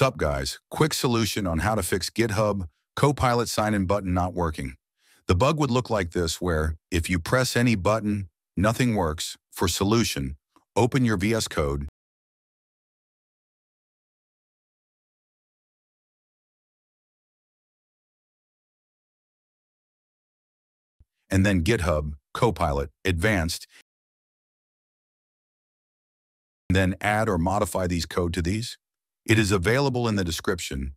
Sup guys, quick solution on how to fix GitHub Copilot sign-in button not working. The bug would look like this where if you press any button, nothing works. For solution, open your VS Code and then GitHub Copilot Advanced then add or modify these code to these. It is available in the description.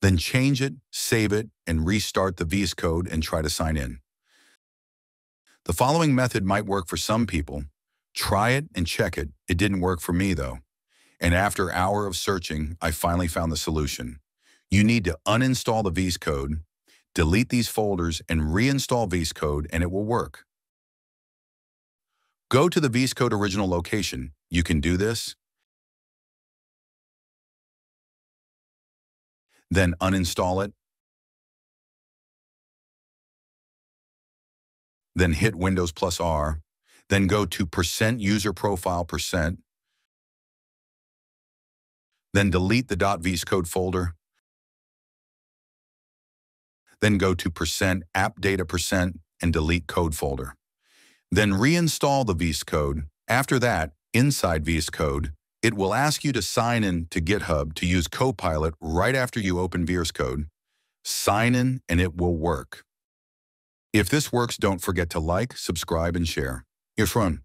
Then change it, save it, and restart the VS Code and try to sign in. The following method might work for some people. Try it and check it. It didn't work for me though. And after hour of searching, I finally found the solution. You need to uninstall the VS Code, delete these folders, and reinstall VS Code, and it will work. Go to the VS Code original location. You can do this. Then uninstall it. Then hit Windows plus R. Then go to percent user profile percent. Then delete the .vs code folder. Then go to percent app data percent and delete code folder. Then reinstall the VS Code. After that, inside VS Code, it will ask you to sign in to GitHub to use Copilot right after you open VS Code. Sign in and it will work. If this works, don't forget to like, subscribe, and share. Ifrun.